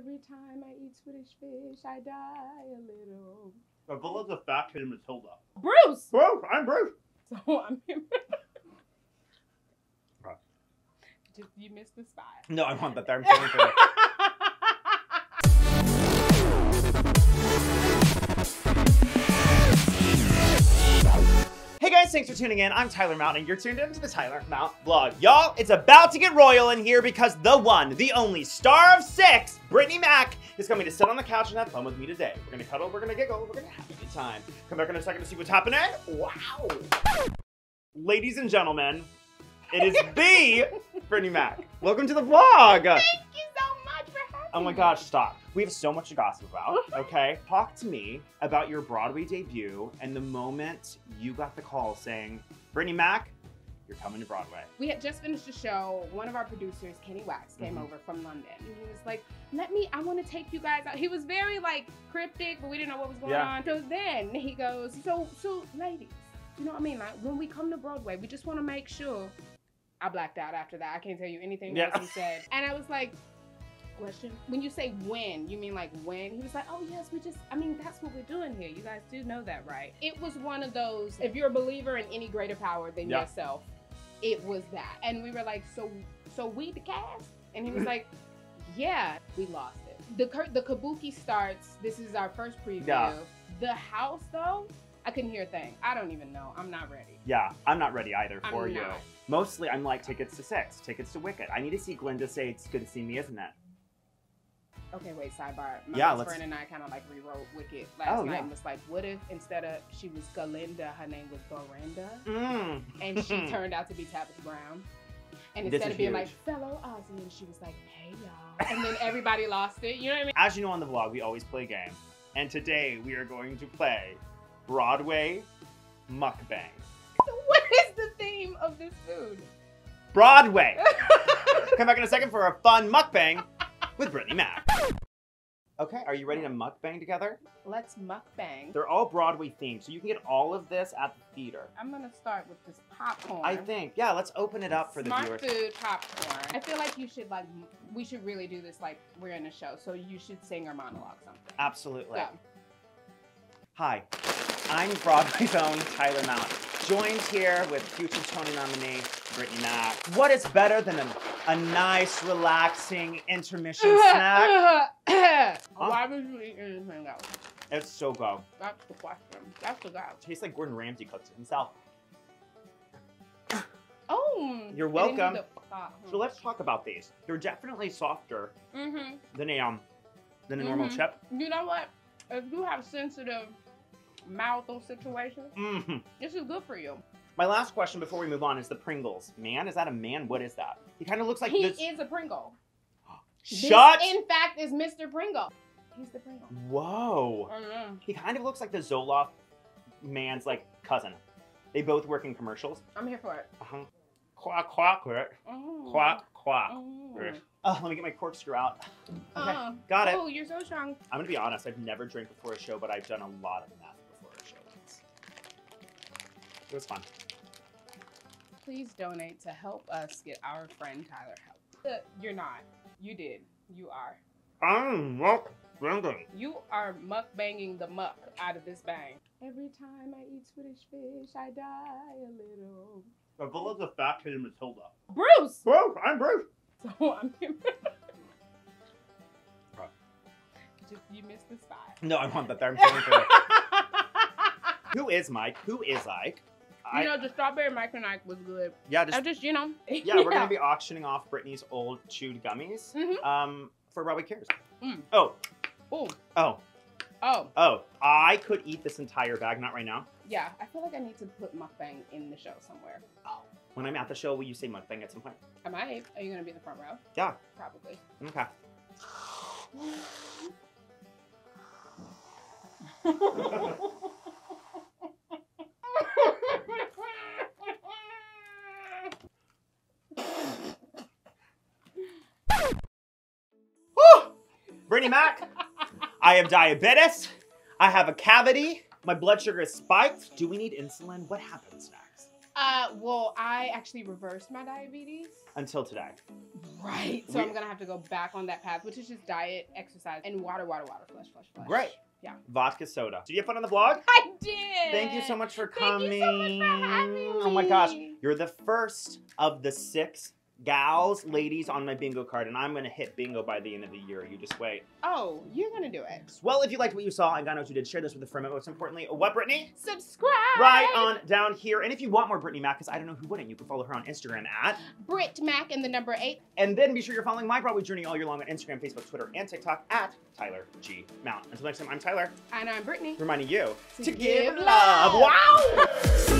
Every time I eat Swedish fish, I die a little. Avila the fat kid Matilda. Bruce! Bruce, I'm Bruce. So I'm here. Right. Just you missed the spot. No, I want that there. I'm saying for it. Hey guys, thanks for tuning in. I'm Tyler Mount, and you're tuned into the Tyler Mount vlog. Y'all, it's about to get royal in here because the one, the only star of six, Brittney Mack, is coming to sit on the couch and have fun with me today. We're gonna cuddle, we're gonna giggle, we're gonna have a good time. Come back in a second to see what's happening. Wow. Ladies and gentlemen, it is the Brittney Mack. Welcome to the vlog. Thank you Oh my gosh, stop. We have so much to gossip about, okay? Talk to me about your Broadway debut and the moment you got the call saying, Brittney Mack, you're coming to Broadway. We had just finished a show. One of our producers, Kenny Wax, came Mhm. over from London. And he was like, let me, I want to take you guys out. He was very like cryptic, but we didn't know what was going Yeah. on. So then he goes, so, so ladies, you know what I mean? Like when we come to Broadway, we just want to make sure. I blacked out after that. I can't tell you anything Yeah. else he said. And I was like, question. When you say when, you mean like when? He was like, oh yes, we just, I mean, that's what we're doing here. You guys do know that, right? It was one of those, if you're a believer in any greater power than Yeah. yourself, it was that. And we were like, so, so we the cast? And he was like, yeah, we lost it. The the kabuki starts. This is our first preview. Yeah. The house though, I couldn't hear a thing. I don't even know. I'm not ready. Yeah, I'm not ready either for I'm you. not. Mostly, I'm like tickets to six, tickets to Wicked. I need to see Glinda say it's good to see me, isn't it? Okay, wait, sidebar. My Yeah, best friend and I kind of like rewrote Wicked last Oh, night yeah. and was like, what if instead of she was Galinda, her name was Dorinda? Mm. And she turned out to be Tabitha Brown. And This instead of being huge. like, fellow Aussie, and she was like, hey, y'all. And then everybody lost it. You know what I mean? As you know on the vlog, we always play a game. And today we are going to play Broadway Mukbang. What is the theme of this food? Broadway! Come back in a second for a fun mukbang with Brittney Mack. Okay, are you ready to mukbang together? Let's mukbang. They're all Broadway themed, so you can get all of this at the theater. I'm gonna start with this popcorn. I think, yeah, let's open it up for the Smart viewers. food popcorn. I feel like you should like we should really do this like we're in a show. So you should sing or monologue something. Absolutely. Go. Hi, I'm Broadway's own Tyler Mount, joined here with future Tony nominee Brittany Mack. What is better than a, a nice, relaxing intermission snack? Why would you eat anything else? It's so good. That's the question. That's the guy. Tastes like Gordon Ramsay cooks it himself. Oh, You're I didn't do welcome. So let's talk about these. They're definitely softer mm -hmm. than a um than a normal Mhm. chip. You know what? If you have sensitive mouth or situations, hmm this is good for you. My last question before we move on is the Pringles. Man, is that a man? What is that? He kind of looks like he this. is a Pringle. Shut. This, in fact, is Mr. Pringle. He's the Pringle. Whoa. Know. He kind of looks like the Zoloft man's like cousin. They both work in commercials. I'm here for it. Uh-huh. Quack quack quack Mm. quack quack. Mm. Oh, let me get my corkscrew out. Okay, Uh, got it. Oh, you're so strong. I'm gonna be honest. I've never drank before a show, but I've done a lot of meth before a show. It was fun. Please donate to help us get our friend Tyler help. Uh, You're not. You did. You are. I'm not drinking. You are muck banging the muck out of this bang. Every time I eat Swedish fish, I die a little. Avila's the fat kid Matilda. Bruce! Bruce, I'm Bruce. So I'm here. Right. Just you missed the spot. No, I want that there. I'm saying for it. Who is Mike? Who is Ike? I, you know, the strawberry Mike and was good. yeah, I just just, you know. yeah, we're gonna be auctioning off Brittney's old chewed gummies. Mhm. Um, for Broadway Cares. Mm. Oh, Oh, oh, oh, oh! I could eat this entire bag. Not right now. yeah. I feel like I need to put mukbang in the show somewhere. Oh. When I'm at the show, will you say mukbang at some point? Am I might. Are you gonna be in the front row? Yeah. Probably. Okay. Brittney Mack, I have diabetes. I have a cavity. My blood sugar is spiked. Do we need insulin? What happens next? Uh, well, I actually reversed my diabetes. Until today. Right. So We- I'm gonna have to go back on that path, which is just diet, exercise, and water, water, water, flush, flush, flush. Great. Yeah. Vodka soda. Did you have fun on the vlog? I did. Thank you so much for coming. Thank you so much for having me. Oh my gosh. You're the first of the six gals, ladies on my bingo card, and I'm gonna hit bingo by the end of the year. You just wait. Oh, you're gonna do it. Well, if you liked what you saw and got what you did, share this with a friend. But most importantly, what, Brittney? Subscribe. Right on down here. And if you want more Brittney Mack, because I don't know who wouldn't, you can follow her on Instagram at. Britt Mac and the number eight. And then be sure you're following my Broadway journey all year long on Instagram, Facebook, Twitter, and TikTok at Tyler G. Mount. Until next time, I'm Tyler, And I'm Brittney. reminding you To to, give give love. love. Wow!